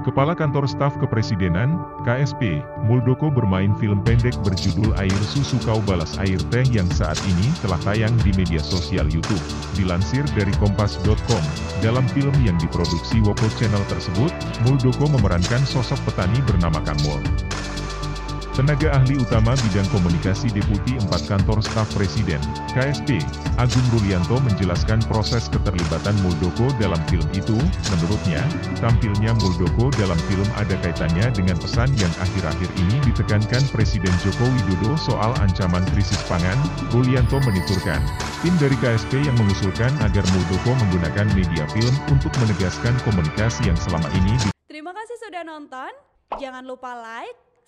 Kepala Kantor Staf Kepresidenan, KSP, Muldoko bermain film pendek berjudul Air Susu Kau Balas Air Teh yang saat ini telah tayang di media sosial YouTube. Dilansir dari Kompas.com, dalam film yang diproduksi Woko Channel tersebut, Muldoko memerankan sosok petani bernama Kang Mul. Tenaga ahli utama bidang komunikasi Deputi 4 Kantor Staf Presiden, KSP, Agung Rulianto menjelaskan proses keterlibatan Muldoko dalam film itu. Menurutnya, tampilnya Muldoko dalam film ada kaitannya dengan pesan yang akhir-akhir ini ditekankan Presiden Joko Widodo soal ancaman krisis pangan. Rulianto menuturkan, tim dari KSP yang mengusulkan agar Muldoko menggunakan media film untuk menegaskan komunikasi yang selama ini di Terima kasih sudah nonton. Jangan lupa like,